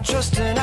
not trusting